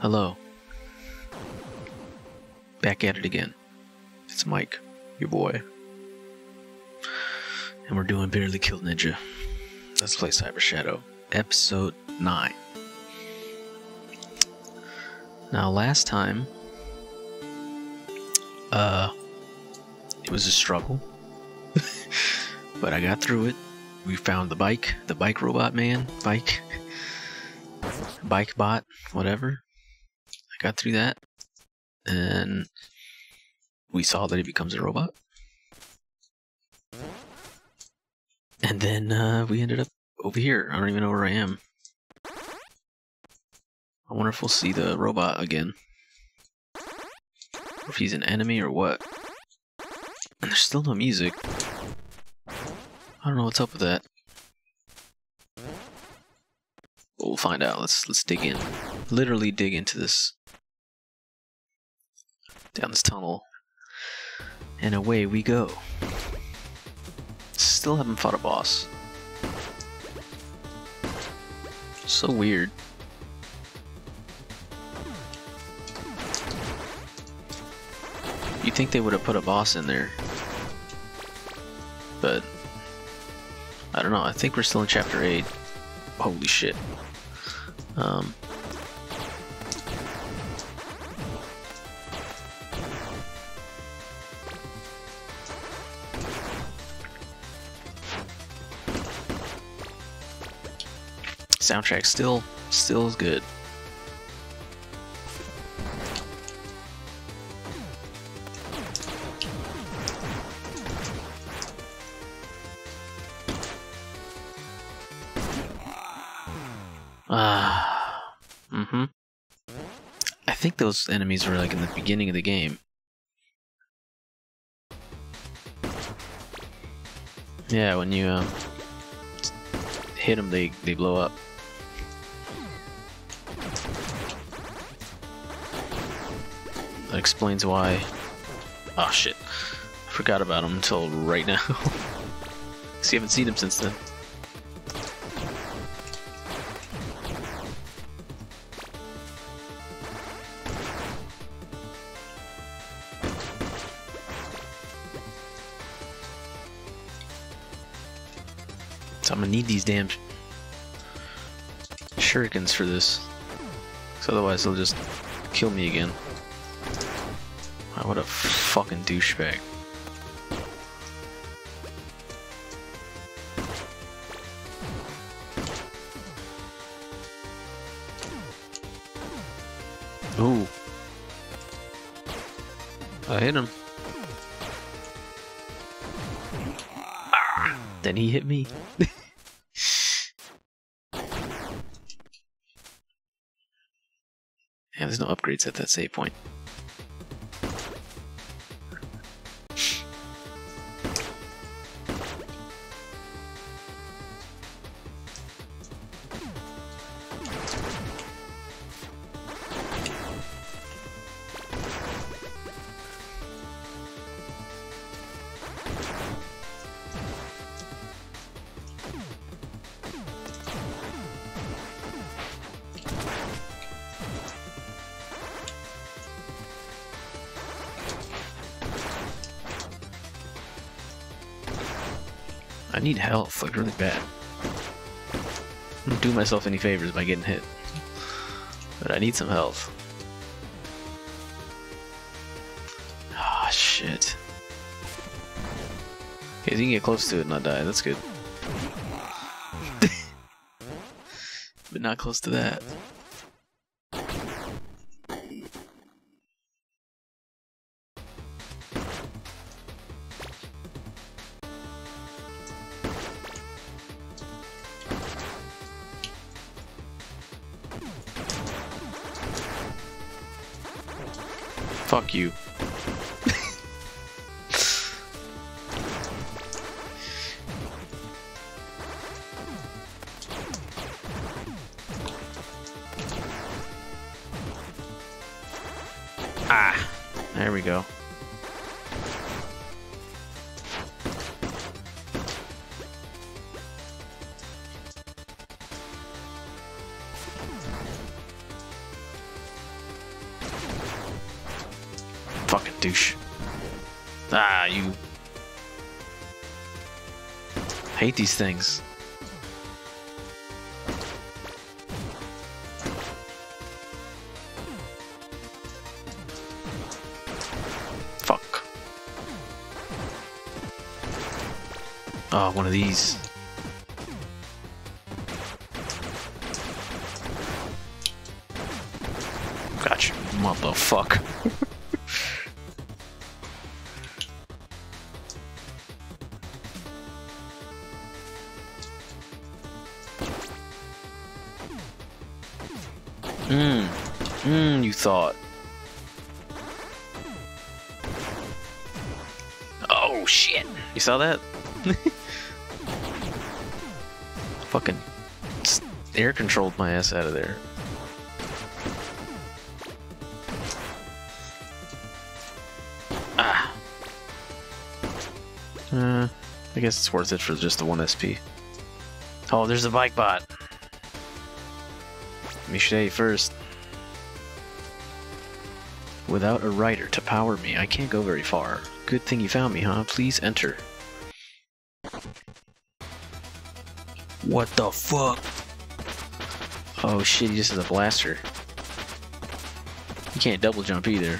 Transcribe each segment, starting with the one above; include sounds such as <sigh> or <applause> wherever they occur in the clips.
Hello. Back at it again. It's Mike, your boy. And we're doing Bitterly Killed Ninja. Let's play Cyber Shadow, episode 9. Now, last time, uh, it was a struggle, <laughs> but I got through it. We found the bike, the bike robot man, bike, bike bot, whatever. Got through that, and we saw that he becomes a robot. And then uh, we ended up over here. I don't even know where I am. I wonder if we'll see the robot again. If he's an enemy or what. And there's still no music. I don't know what's up with that. But we'll find out. Let's let's dig in. Literally dig into this. Down this tunnel. And away we go. Still haven't fought a boss. So weird. You think they would have put a boss in there. But I don't know, I think we're still in chapter 8. Holy shit. Um soundtrack still still is good. Ah, mm-hmm. I think those enemies were like in the beginning of the game. Yeah, when you um, hit them, they they blow up. Explains why. Oh shit. I forgot about him until right now. <laughs> Cause you haven't seen him since then. So I'm gonna need these damn shurikens for this. Cause otherwise they'll just kill me again. Wow, what a fucking douchebag. Ooh. I hit him. Ah, then he hit me. <laughs> Yeah, there's no upgrades at that save point. Health, like really bad. I don't do myself any favors by getting hit. But I need some health. Ah, oh, shit. Okay, so you can get close to it and not die, that's good. <laughs> but not close to that. These things. Fuck. Oh, one of these. Gotcha, motherfucker. Mmm. Mmm, you thought. Oh, shit. You saw that? <laughs> Fucking air controlled my ass out of there. Ah. Uh, I guess it's worth it for just the one SP. Oh, there's a bike bot. Let me show you first. Without a rider to power me, I can't go very far. Good thing you found me, huh? Please enter. What the fuck? Oh shit, he just has a blaster. You can't double jump either.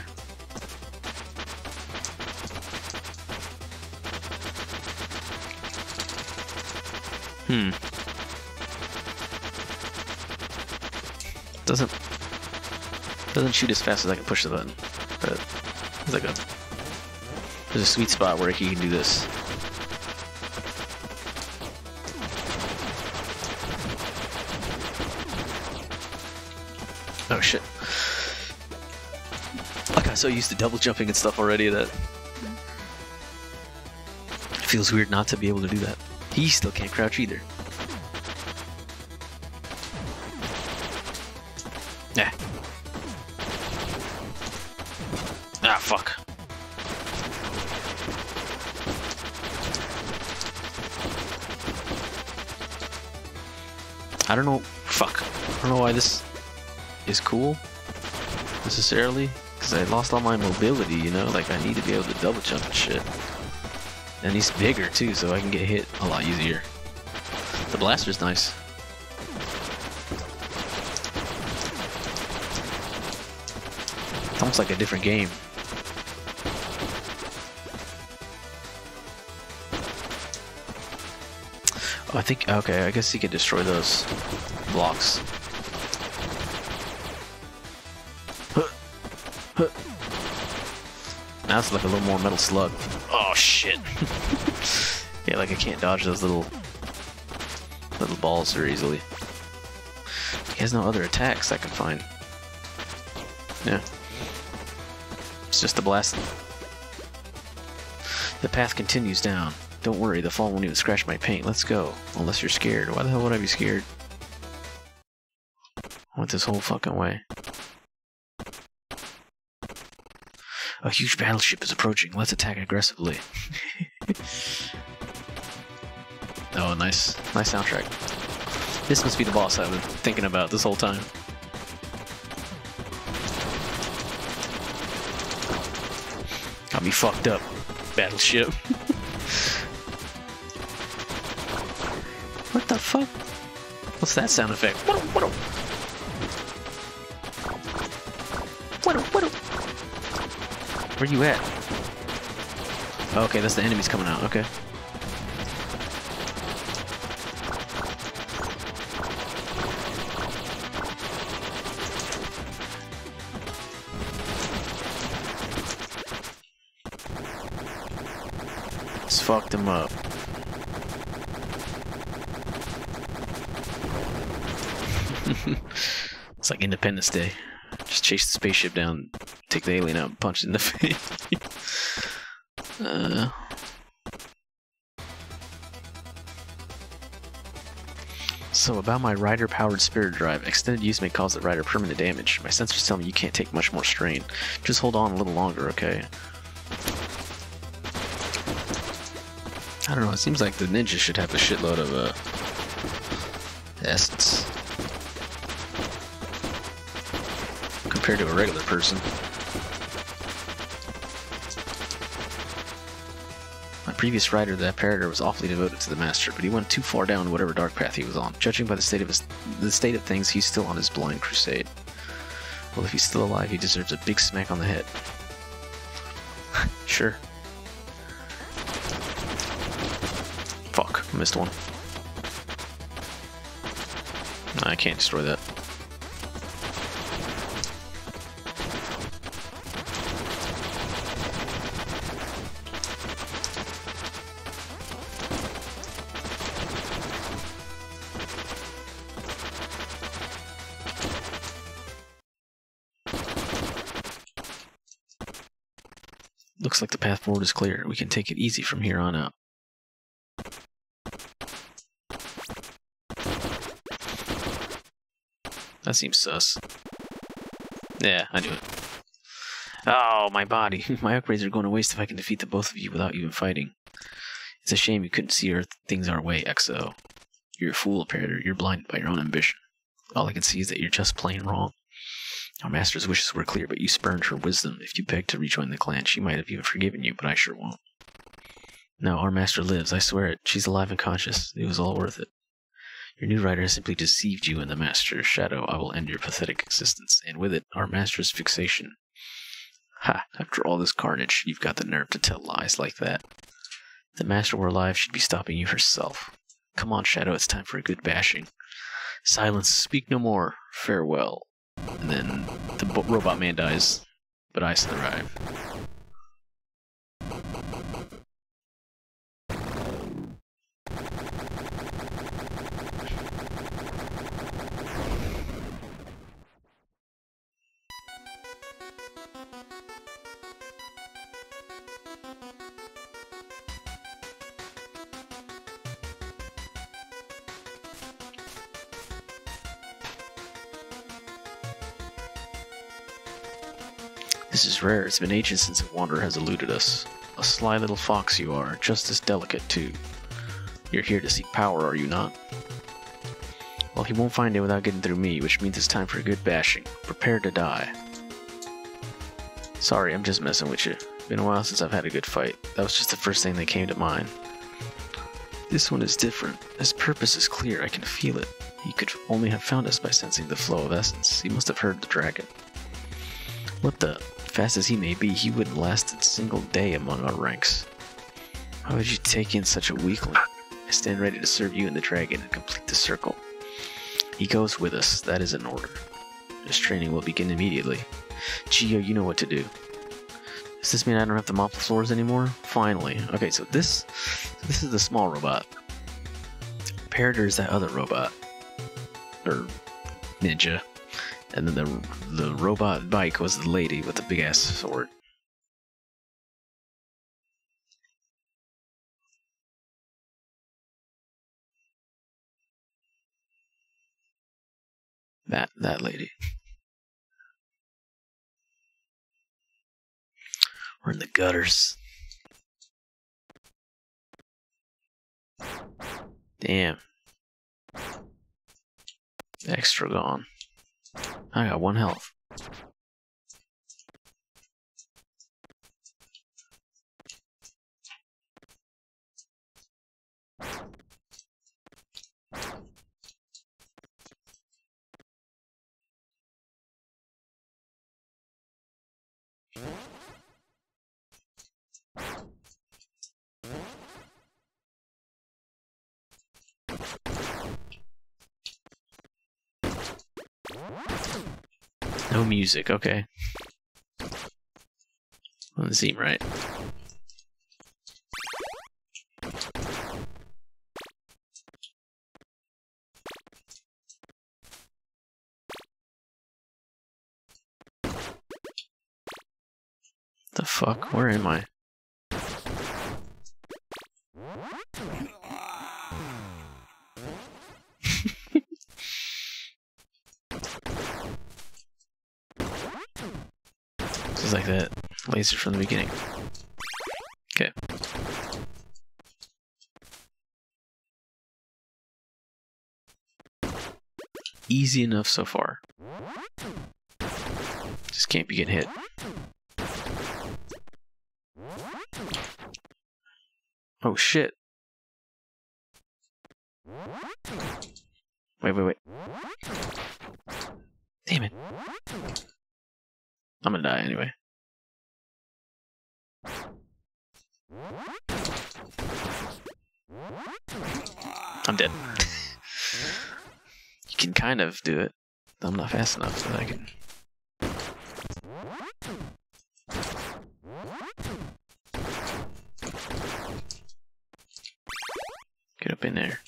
Hmm. Doesn't shoot as fast as I can push the button, but it's like a there's a sweet spot where he can do this. Oh shit. I got so used to double jumping and stuff already that it feels weird not to be able to do that. He still can't crouch either. I don't know. Fuck. I don't know why this is cool necessarily because I lost all my mobility. You know, like I need to be able to double jump and shit. And he's bigger too, so I can get hit a lot easier. The blaster's nice. It's almost like a different game. I think, okay, I guess he could destroy those blocks. Now it's like a little more metal slug. Oh shit. <laughs> yeah, like I can't dodge those little little balls very easily. He has no other attacks I can find. Yeah. It's just a blast. The path continues down. Don't worry, the fall won't even scratch my paint. Let's go. Unless you're scared. Why the hell would I be scared? I went this whole fucking way. A huge battleship is approaching. Let's attack aggressively. <laughs> oh, nice. Nice soundtrack. This must be the boss I've been thinking about this whole time. Got me fucked up. Battleship. <laughs> what the fuck? What's that sound effect? What what what what Where you at? Okay, that's the enemies coming out. Okay. Fucked him up. Like Independence Day. Just chase the spaceship down, take the alien out, and punch it in the <laughs> face. uh. So about my rider-powered spirit drive, extended use may cause the rider permanent damage. My sensors tell me you can't take much more strain. Just hold on a little longer, okay? I don't know, it seems like the ninja should have a shitload of, uh, essence. compared to a regular person. My previous rider, the Apparitor, was awfully devoted to the Master, but he went too far down whatever dark path he was on. Judging by the state of his, the state of things, he's still on his blind crusade. Well, if he's still alive, he deserves a big smack on the head. <laughs> sure. Fuck, missed one. I can't destroy that. Looks like the path forward is clear. We can take it easy from here on out. That seems sus. Yeah, I do it. Oh, my body. <laughs> my upgrades are going to waste if I can defeat the both of you without even fighting. It's a shame you couldn't see our things our way, XO. You're a fool, Parader. You're blinded by your own ambition. All I can see is that you're just plain wrong. Our master's wishes were clear, but you spurned her wisdom. If you begged to rejoin the clan, she might have even forgiven you, but I sure won't. No, our master lives, I swear it. She's alive and conscious. It was all worth it. Your new writer has simply deceived you in the master's shadow. I will end your pathetic existence, and with it, our master's fixation. Ha! After all this carnage, you've got the nerve to tell lies like that. If the master were alive, she'd be stopping you herself. Come on, Shadow, it's time for a good bashing. Silence, speak no more. Farewell. And then the robot man dies, but I survive. It's been ages since a wanderer has eluded us. A sly little fox you are, just as delicate, too. You're here to seek power, are you not? Well, he won't find it without getting through me, which means it's time for a good bashing. Prepare to die. Sorry, I'm just messing with you. Been a while since I've had a good fight. That was just the first thing that came to mind. This one is different. His purpose is clear, I can feel it. He could only have found us by sensing the flow of essence. He must have heard the dragon. What the? Fast as he may be, he wouldn't last a single day among our ranks. How would you take in such a weakling? I stand ready to serve you and the dragon and complete the circle. He goes with us, that is an order. This training will begin immediately. Geo, you know what to do. Does this mean I don't have to mop the floors anymore? Finally. Okay, so this this is the small robot. Parader is that other robot. Or ninja. And then the the robot bike was the lady with the big ass sword. That that lady. We're in the gutters. Damn. Extra gone. I got one health. No music, okay. Doesn't seem right. The fuck? Where am I? From the beginning. Okay. Easy enough so far. Just can't be getting hit. Oh shit. Wait, wait, wait. Damn it. I'm gonna die anyway. I'm dead. you can kind of do it. I'm not fast enough so I can. Get up in there.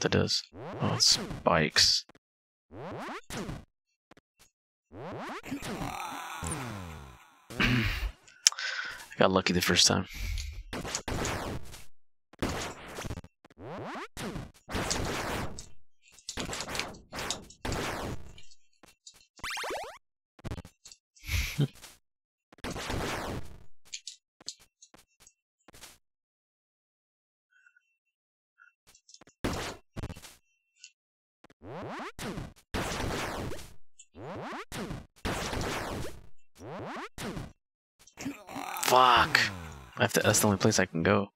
What that does. Oh, spikes. <clears throat> I got lucky the first time. Have to, that's the only place I can go.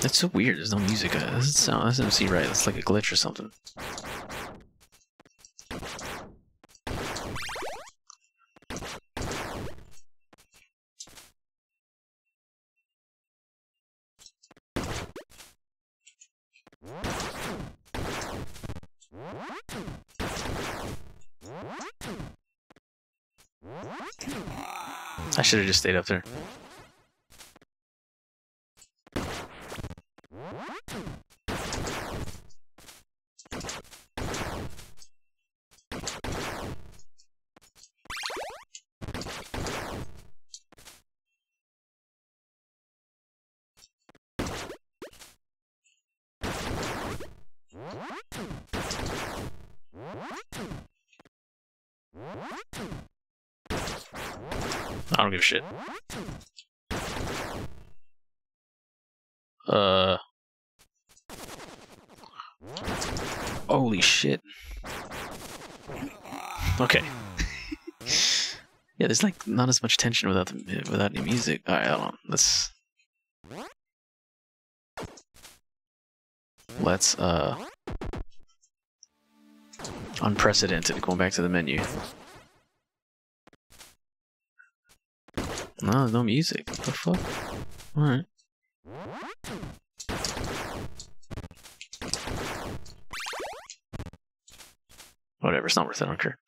That's so weird. There's no music. That doesn't sound. Seem right. It's like a glitch or something. Should have just stayed up there. A shit. Uh. Holy shit. Okay. <laughs> yeah, there's like not as much tension without the, without any music. All right, hold on. Let's let's uh unprecedented. Going back to the menu. No, no music. What the fuck? Alright. Whatever, it's not worth it, I don't care.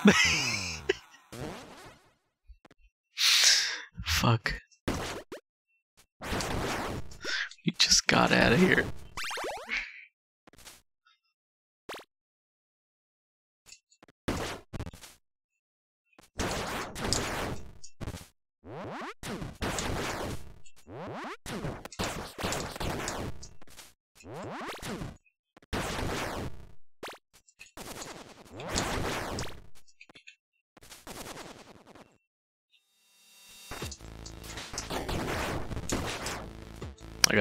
<laughs> Fuck. We just got out of here.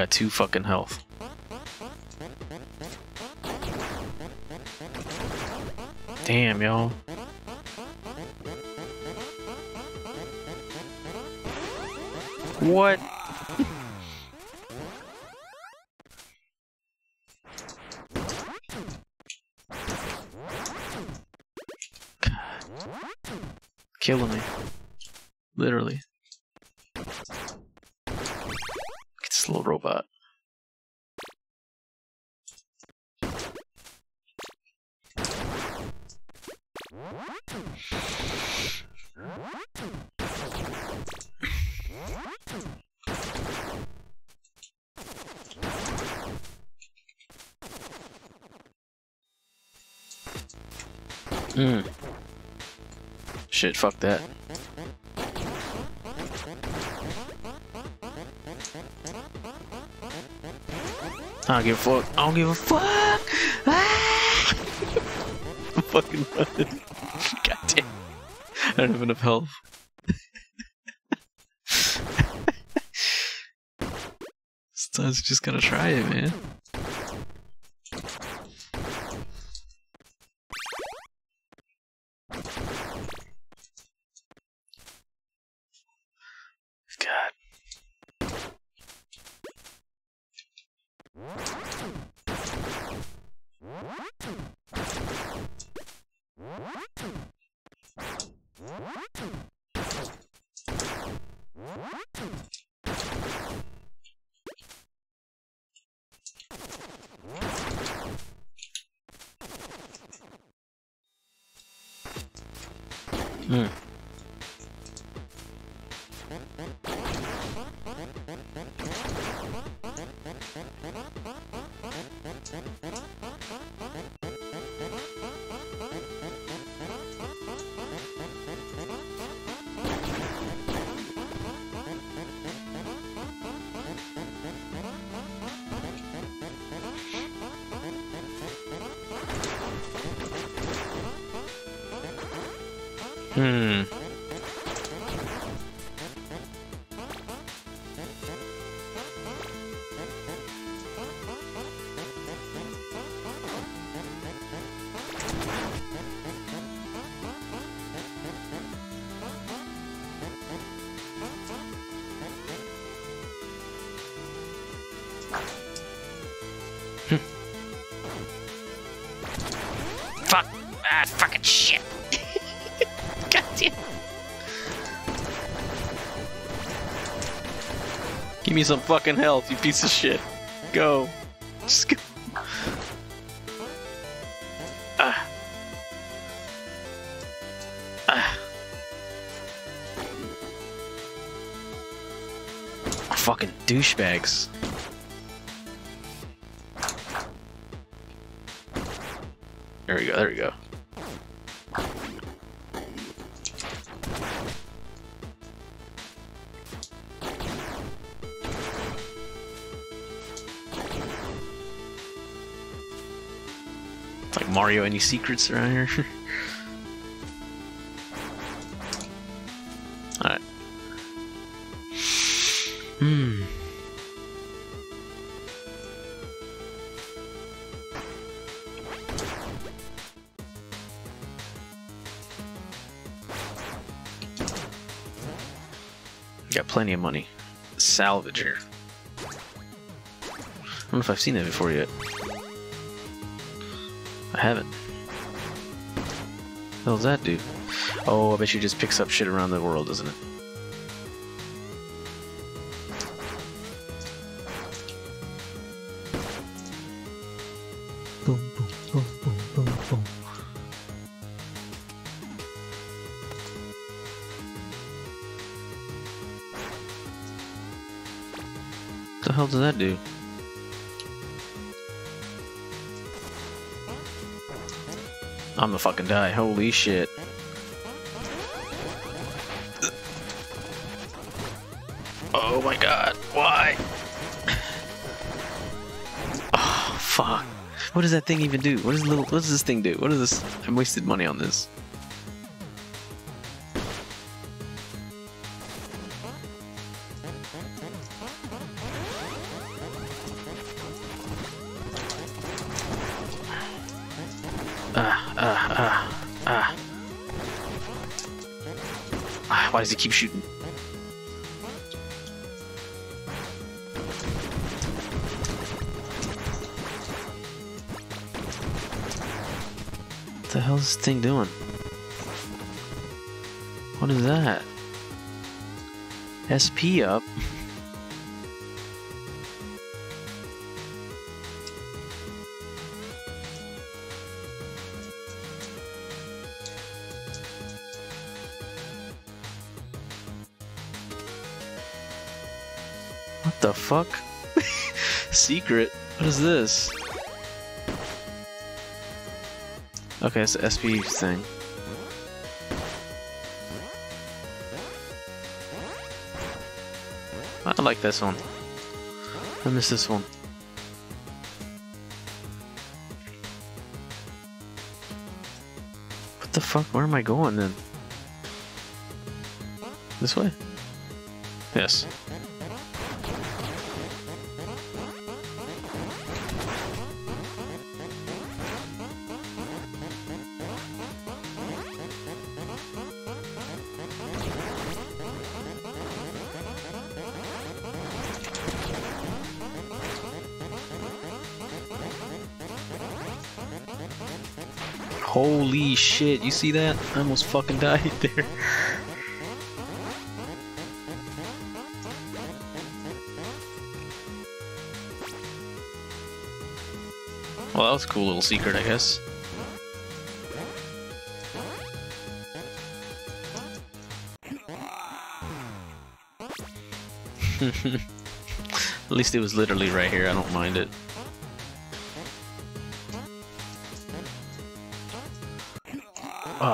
Two fucking health. Damn, y'all. What? Killing me. Literally. Look at this little robot. Hmm. Shit, fuck that. I don't give a fuck. I don't give a fuck. Ah! I'm <laughs> fucking running. <laughs> God damn. I don't have enough health. <laughs> Sometimes you just gotta try it, man. Hmm. Fucking shit! <laughs> God. Give me some fucking health, you piece of shit. Go. Just go. Ah. Ah. Fucking douchebags. There we go, there we go. Mario, any secrets around here? <laughs> Alright. Hmm. Got plenty of money. Salvager. I don't know if I've seen that before yet. Haven't. What does that do? Oh, I bet you just picks up shit around the world, doesn't it? Boom, boom, boom, boom, boom, boom. What the hell does that do? I'm gonna fucking die. Holy shit. Oh my god. Why? <sighs> Oh, fuck. What does that thing even do? What does little what does this thing do? What is this? I wasted money on this. Keep shooting? What the hell is this thing doing? What is that? SP up? <laughs> fuck? <laughs> Secret? What is this? Okay, it's the SP thing. I like this one. I miss this one. What the fuck? Where am I going then? This way? Yes. Shit, you see that? I almost fucking died <laughs> there. Well, that was a cool little secret, I guess. <laughs> At least it was literally right here, I don't mind it.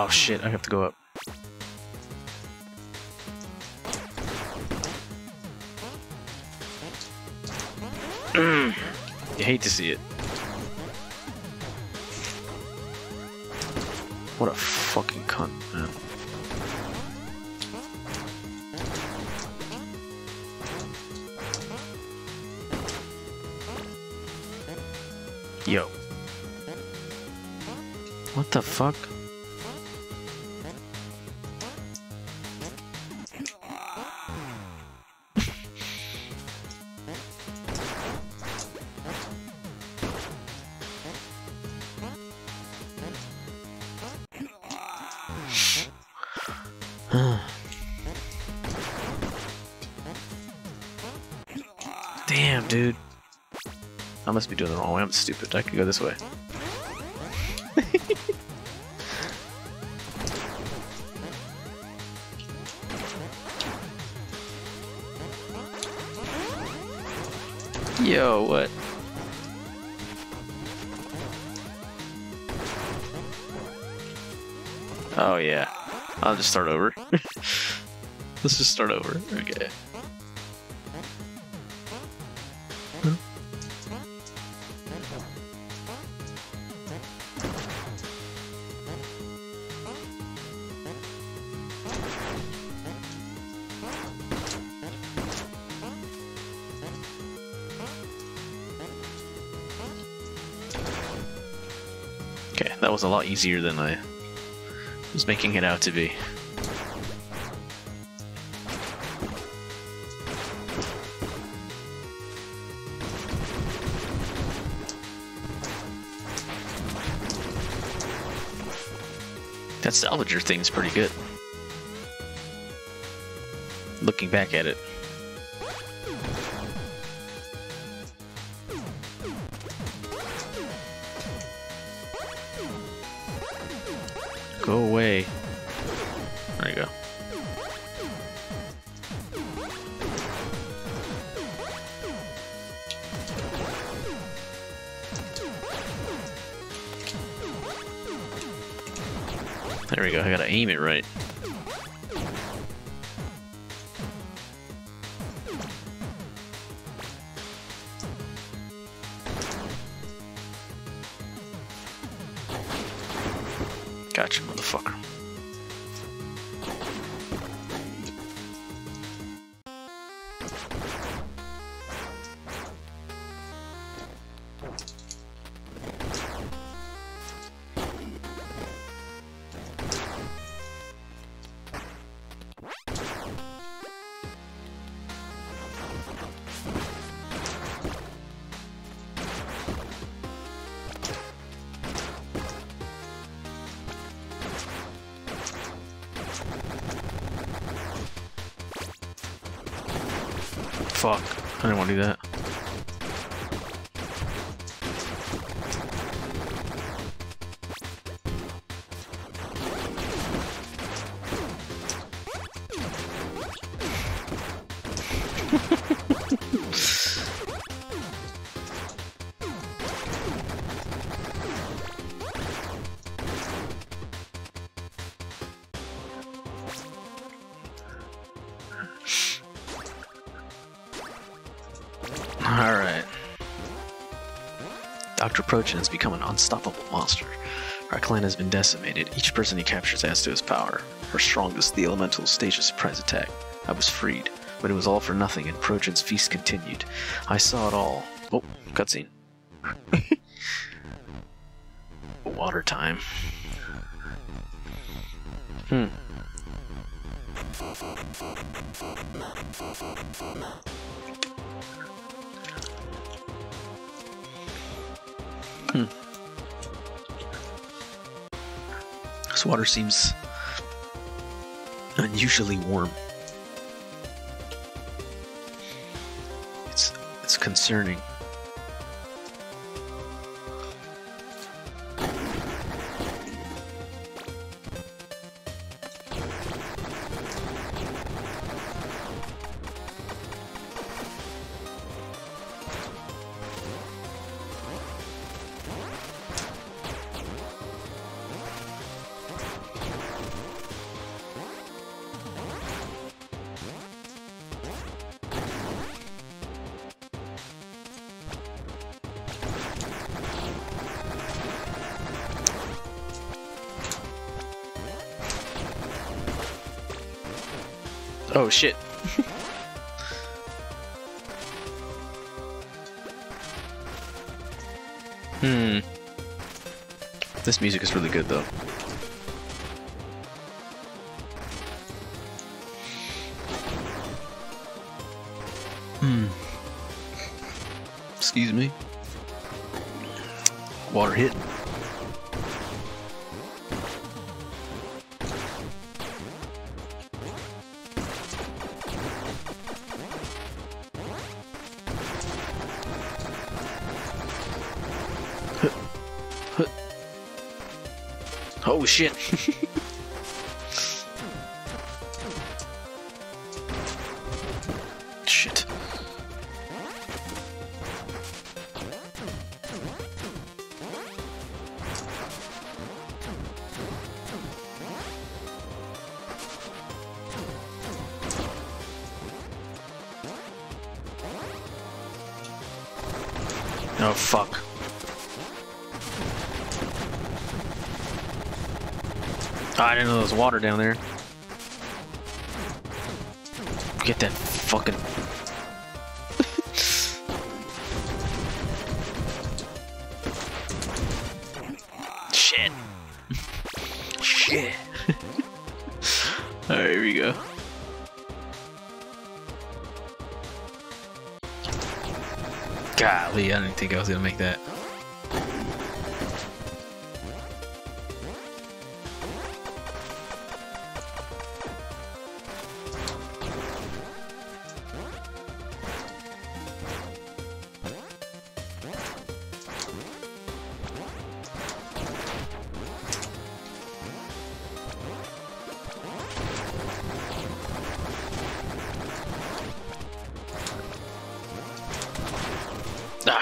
Oh shit, I have to go up. <clears throat> you hate to see it. What a fucking cunt, man. Yo. What the fuck? I must be doing the wrong way. I'm stupid. I can go this way. <laughs> Yo, what? Oh yeah. I'll just start over. <laughs> Let's just start over. Okay. That was a lot easier than I was making it out to be. That salvager thing's pretty good. Looking back at it. Fuck. I didn't want to do that. Dr. Progen has become an unstoppable monster. Our clan has been decimated. Each person he captures adds to his power. Our strongest, the elemental, staged a surprise attack. I was freed, but it was all for nothing, and Progen's feast continued. I saw it all. Oh, cutscene. <laughs> Water time. Hmm. Water seems unusually warm. It's it's concerning. Excuse me. Water hit. Oh shit. <laughs> Water down there. Get that fucking... <laughs> Shit. Shit. <laughs> Alright, here we go. Golly, I didn't think I was gonna make that.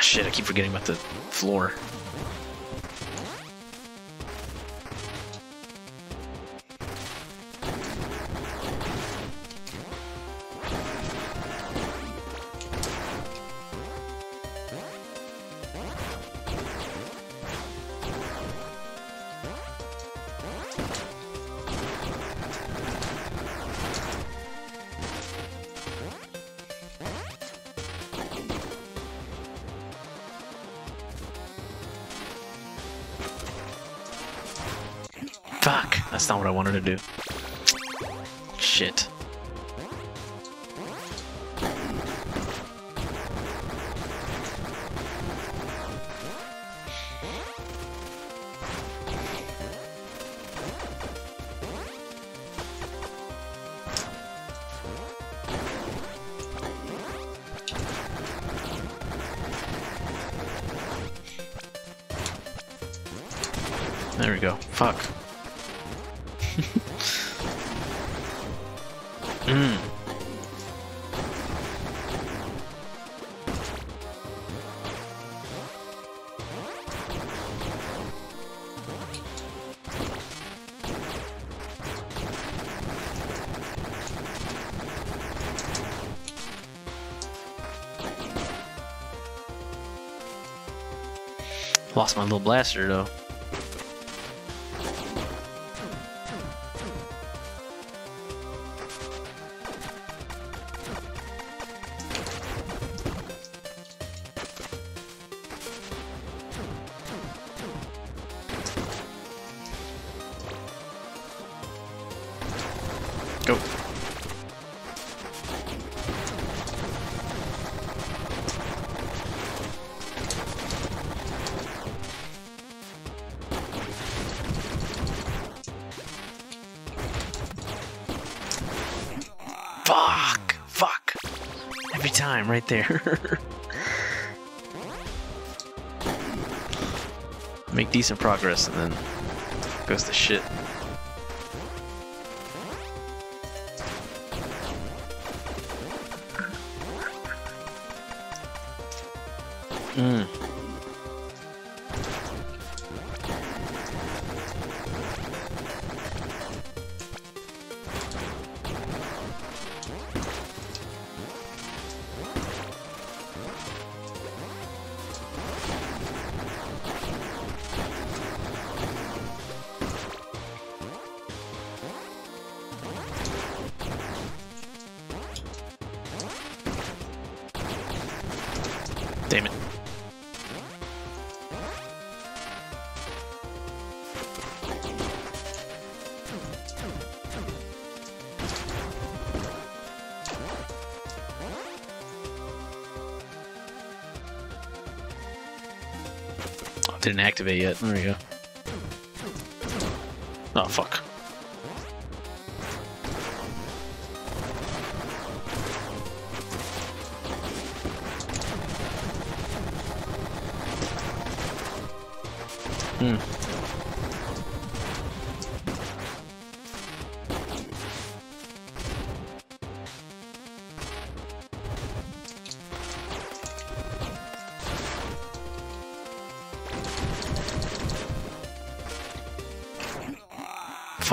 Shit, I keep forgetting about the floor. There we go. Fuck. Hmm. Lost my little blaster though. Right there. <laughs> Make decent progress and then goes to shit. Mm. Didn't activate yet. There we go. Oh, fuck.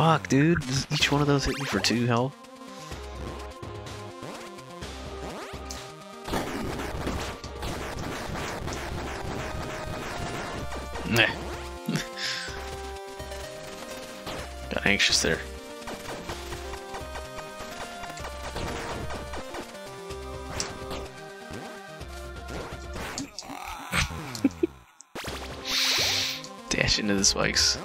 Fuck, dude. Does each one of those hit me for two health? Nah. <laughs> Got anxious there. <laughs> Dash into the spikes.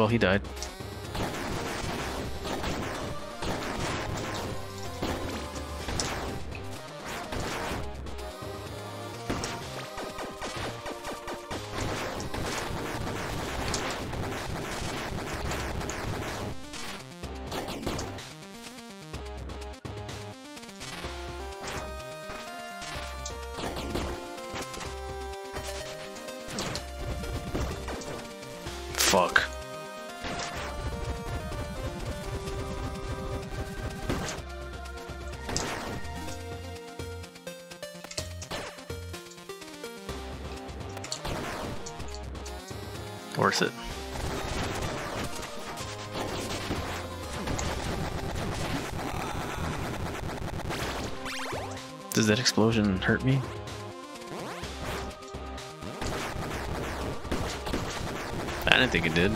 Well, he died. It. Does that explosion hurt me? I didn't think it did.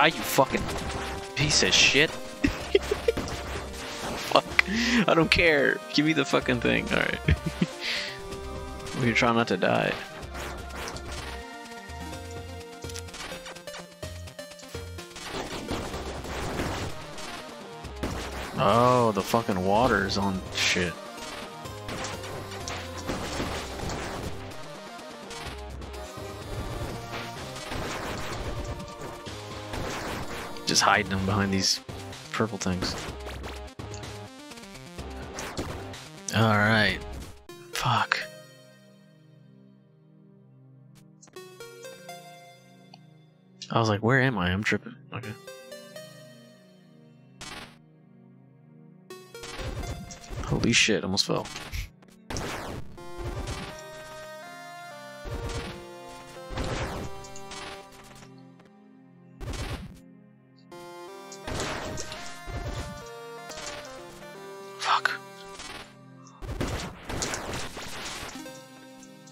Die, you fucking piece of shit. <laughs> Fuck. I don't care. Give me the fucking thing. Alright. <laughs> We're gonna try not to die. Oh, the fucking water's on shit. Just hiding them behind these purple things. Alright. Fuck. I was like, where am I? I'm tripping. Okay. Holy shit, almost fell.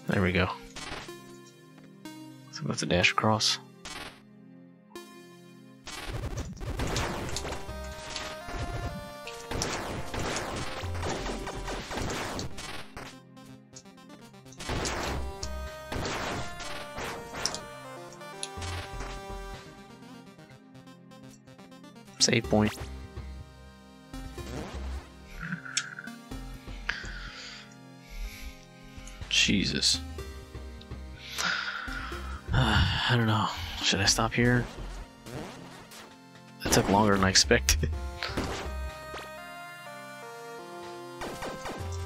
There we go. So we have to dash across. Save point. Jesus. Uh, <sighs> I don't know. Should I stop here? That took longer than I expected. <laughs>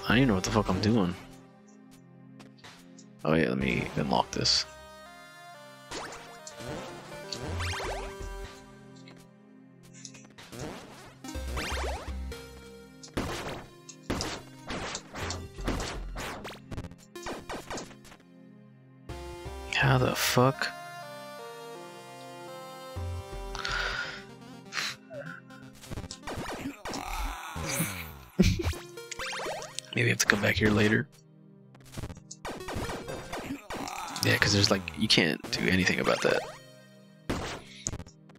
I don't even know what the fuck I'm doing. Oh yeah, let me unlock this. Fuck? Maybe I have to come back here later. Yeah, because there's like, you can't do anything about that.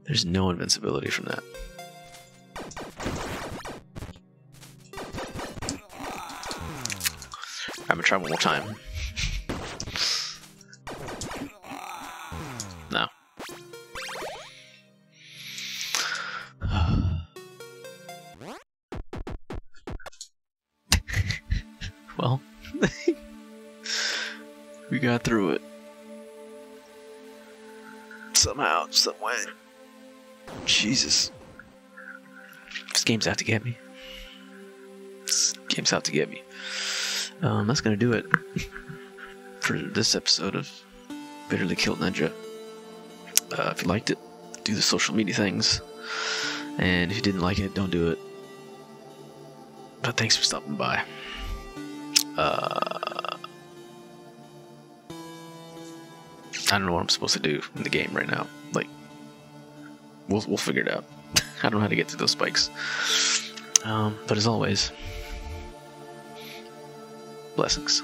There's no invincibility from that. I'm gonna try one more time. Somehow, some way. Jesus. This game's out to get me. This game's out to get me. Um, that's gonna do it <laughs> for this episode of Bitterly Killed Ninja. Uh, if you liked it, do the social media things. And if you didn't like it, don't do it. But thanks for stopping by. Uh, I don't know what I'm supposed to do in the game right now. We'll we'll figure it out. <laughs> I don't know how to get through those spikes. Um, but as always, blessings.